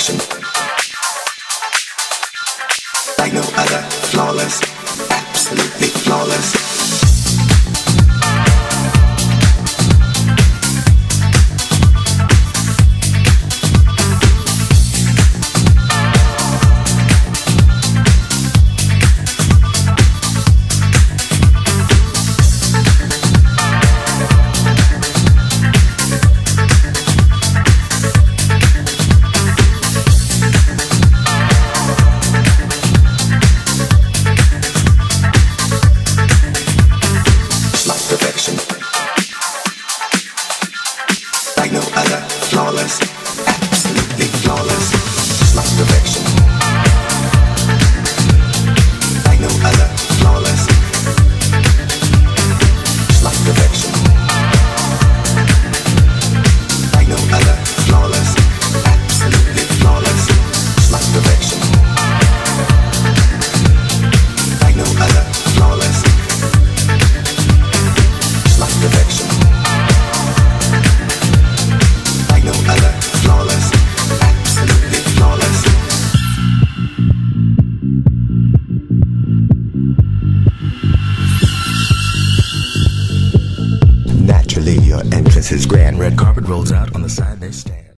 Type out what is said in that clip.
perfection. Like no other, flawless, absolutely flawless. As his grand red carpet rolls out on the side they stand.